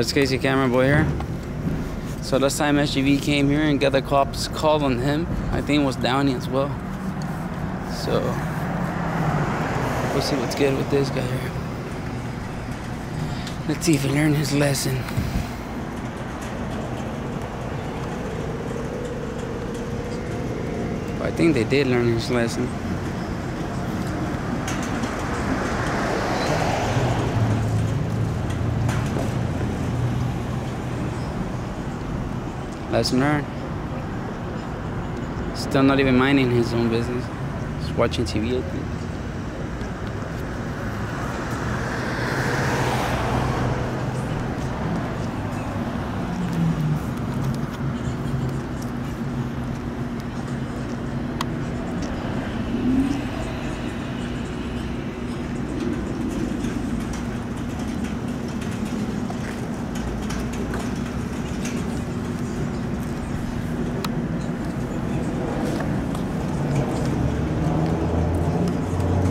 It's KC Camera Boy here. So last time SGV came here and got the cops called on him, I think it was Downey as well. So we'll see what's good with this guy here. Let's see if he learned his lesson. I think they did learn his lesson. Learned. Still not even minding his own business. Just watching TV, I think.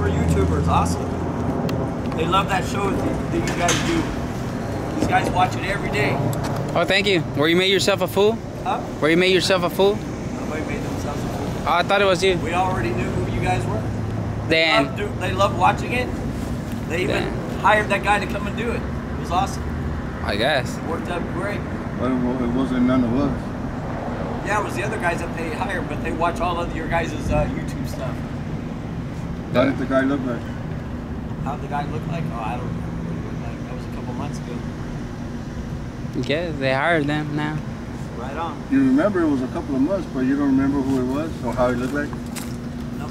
We're YouTubers, awesome. They love that show that you guys do. These guys watch it every day. Oh, thank you. Where you made yourself a fool? Huh? Where you made yourself a fool? Nobody made themselves a fool. Oh, I thought it was you. We already knew who you guys were. They Then, love, they love watching it. They even Yeah. hired that guy to come and do it. It was awesome. I guess. It Worked out great. But it it wasn't none of us. Yeah, it was the other guys that they hired, but they watch all of your guys' uh, YouTube stuff. How did the guy look like? How'd the guy look like? Oh, I don't remember what he looked like. That was a couple months ago. Yeah, they hired them now. Right on. You remember it was a couple of months, but you don't remember who it was or how he looked like? No.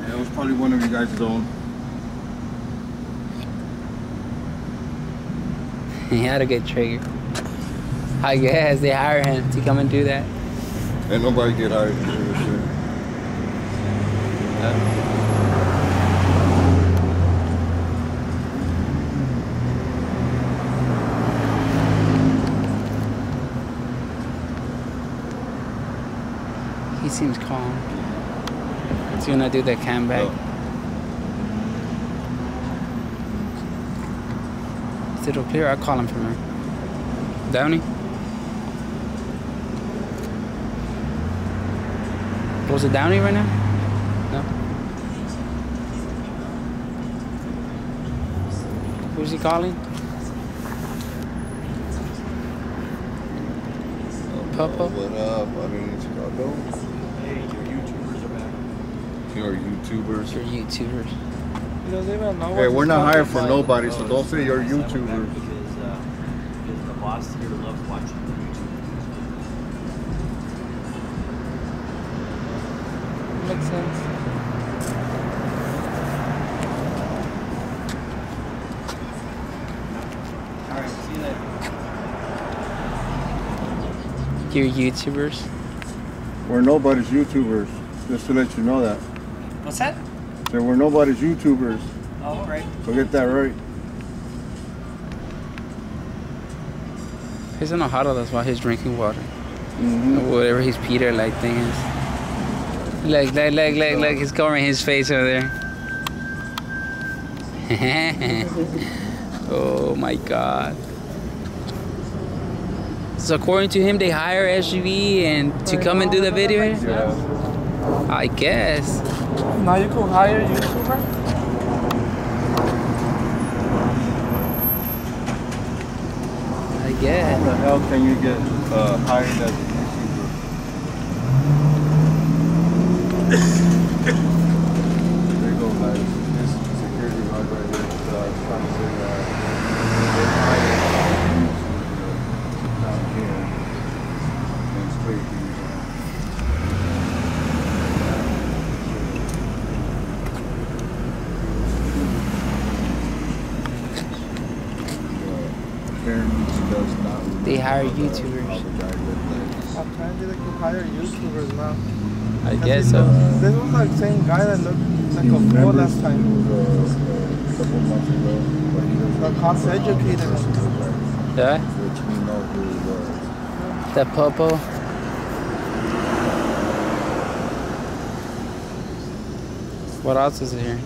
Yeah, it was probably one of you guys' own. he had a good trigger. I guess they hired him to come and do that. And nobody get hired to do this shit. Seems calm. He's gonna do the cam back. Is it all clear? I'll call him from here. Downey? Was it Downey right now? No. Who's he calling? Uh, Papa? What up? I mean, Chicago. Hey, your YouTubers are back. Your YouTubers. Your YouTubers. He doesn't even know Hey, we're not hired for nobody, so don't say you're YouTubers. Because, uh, Because, the boss here loves watching the YouTube. Makes sense. All right, see you later. Your YouTubers. We're nobody's YouTubers. Just to let you know that. What's that? So we're nobody's YouTubers. Oh, all right. So get that right. He's in Ohio, that's why he's drinking water. Mm-hmm. Whatever his Peter like thing is. Look, look, look, look, look, he's covering his face over there. oh my god. So according to him, they hire SGV and to come and do the video? Yeah. I guess. Now you can hire a YouTuber? I guess. How the hell can you get uh, hired as a YouTuber? there you go, guys. This security guard right here is uh, trying to say that they hired a YouTuber down here in Straight View. Apparently she does not remember They hire the- YouTubers. how the guy looked. Apparently they can hire YouTubers now. I guess so. looked- This was like same guy that looked like a fool last it time. was, uh, a couple months ago, but he doesn't The cops educated him. Yeah? Which we know who he was. The popo. What else is here?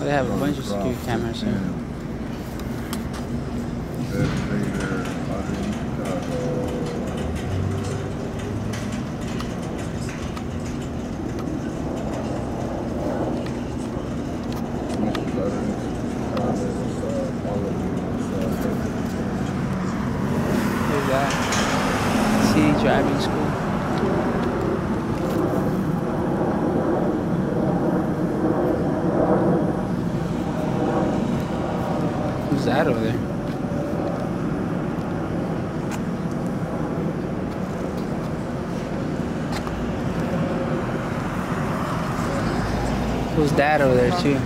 They have a bunch of security cameras here. Beth Taylor, Audrey Chicago. Mrs. Evans, comments, uh, all of you, uh, Who's that? City driving school. Who's that over there? Who's that over there too?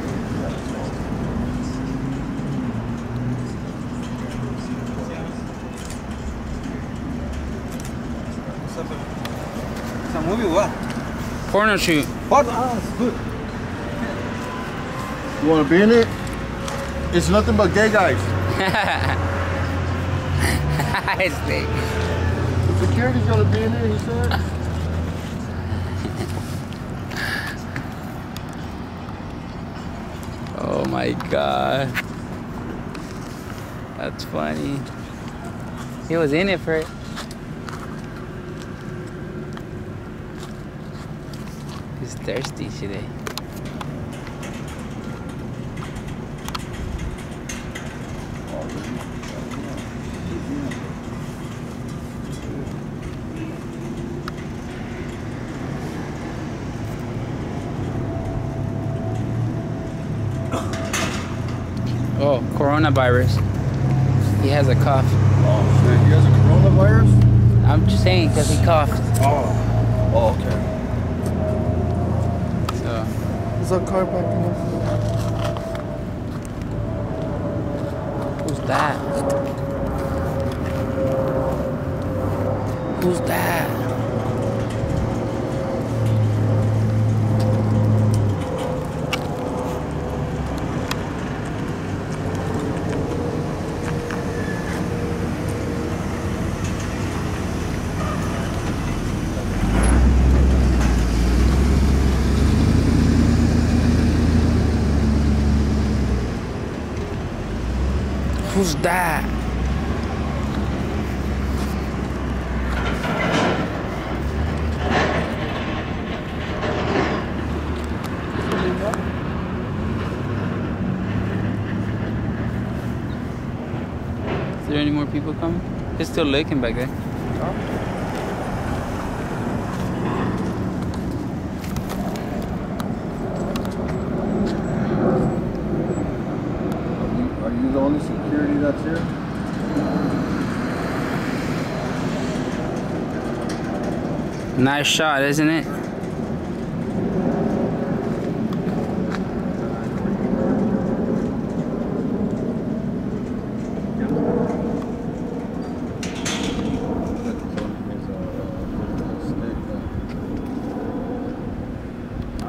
It's a movie what? Porno shoot. What? Ah, it's good. You want to be in it? It's nothing but gay guys. I think. The security's gonna be in there, he said. Oh my god. That's funny. He was in it for it. He's thirsty today. Oh, coronavirus. He has a cough. Oh shit, he has a coronavirus? I'm just saying because he coughed. Oh. Oh, okay. So, There's a car backing up. who's that? Who's that? Is there any more people coming? It's still looking back there. You, are you the only security that's here? Nice shot, isn't it? All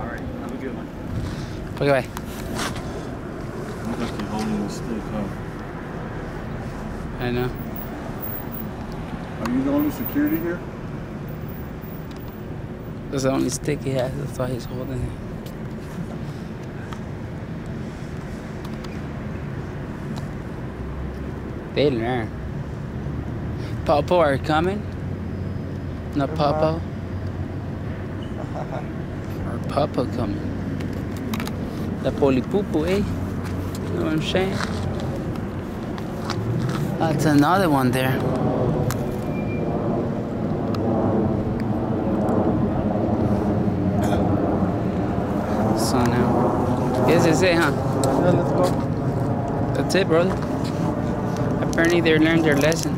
right. Have a good one. Okay, bye. Look like you're holding the? I know. Are you the only security here? That's the only stick he has. That's why he's holding it. They learn. Popo are coming? No Popo? Or Popo coming? The polipupu, eh? You know what I'm saying? That's another one there. So now, this is it, huh? Yeah, let's go. That's it, brother. Apparently, they learned their lesson.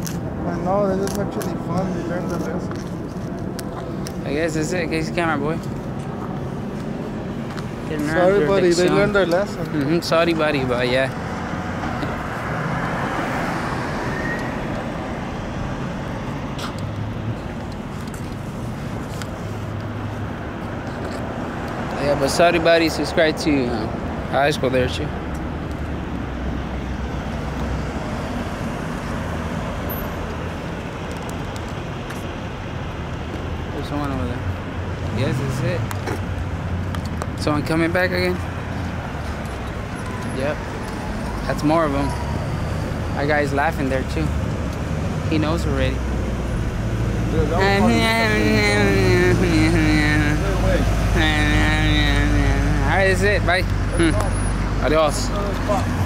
I know, this is actually fun. They learned the lesson. I guess that's it. Get the camera, boy. They learned Sorry, their buddy. They learned their lesson. Mm-hmm. Sorry, buddy, but yeah. Yeah, but sorry, buddy. Subscribe to uh, high school there too. There's someone over there. Yes, that's it. Someone coming back again? Yep. That's more of them. That guy's laughing there too. He knows already. Yeah, that was funny. Stay away. All right, that's it. Bye. Let's go. Adios. Let's go.